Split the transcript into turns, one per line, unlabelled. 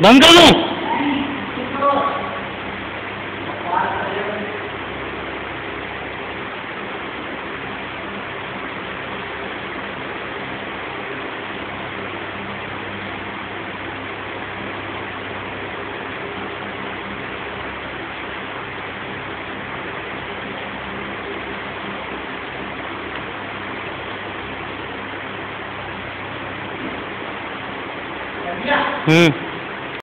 बंद कर दूं हम्म